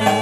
home.